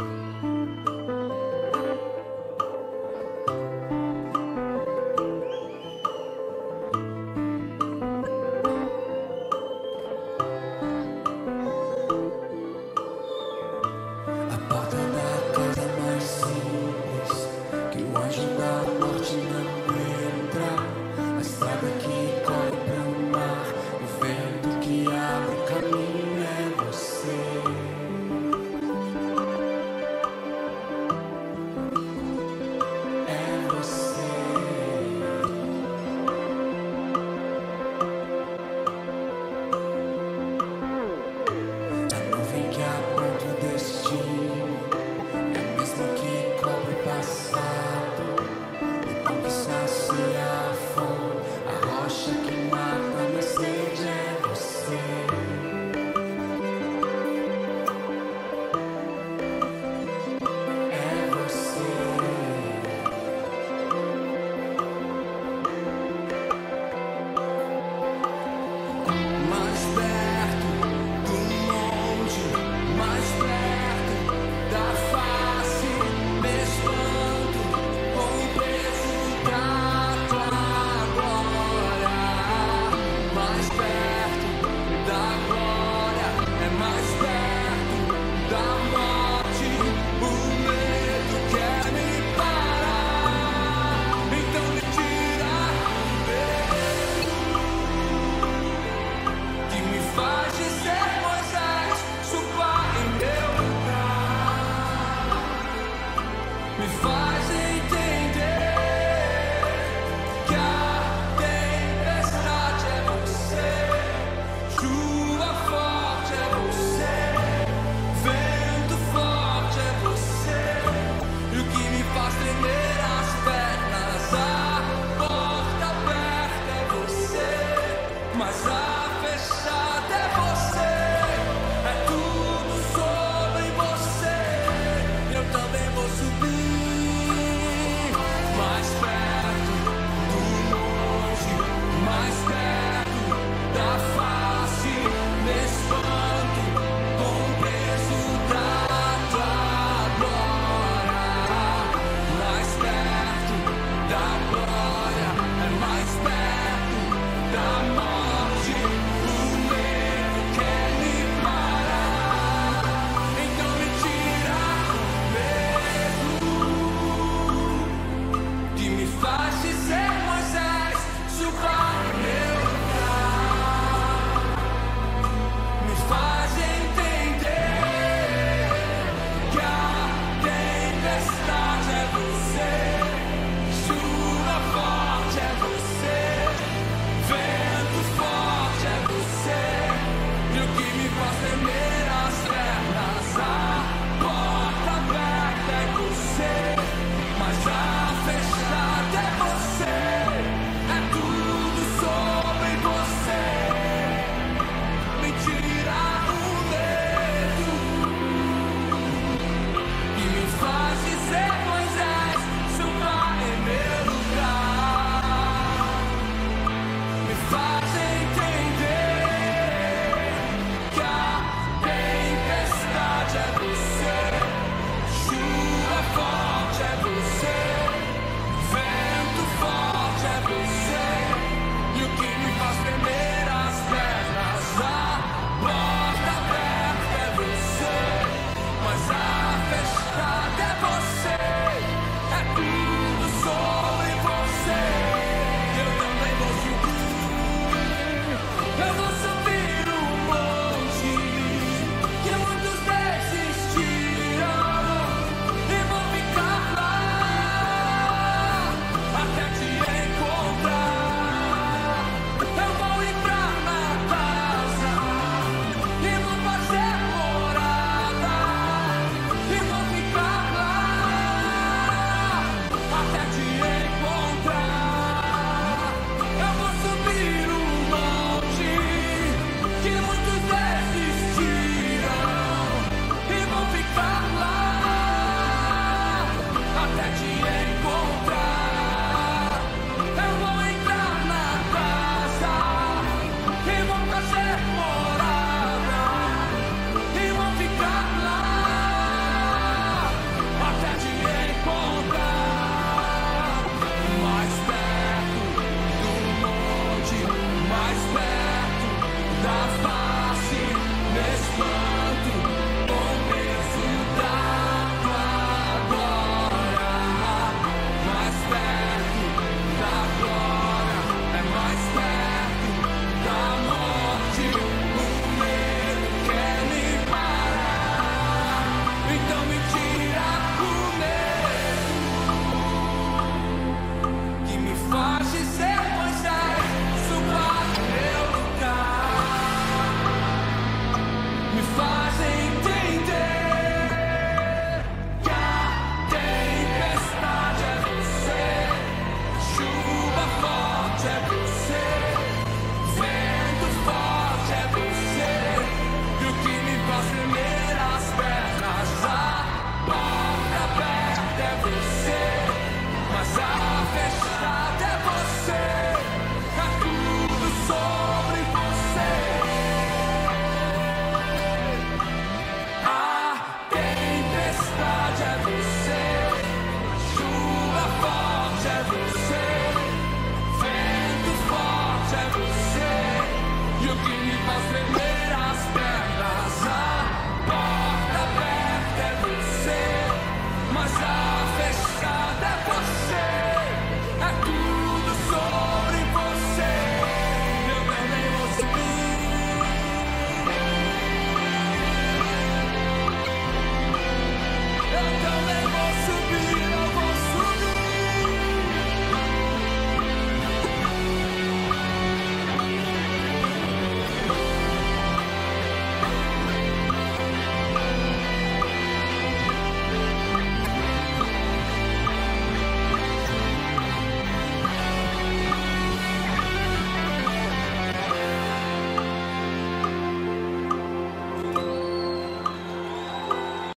faz entender que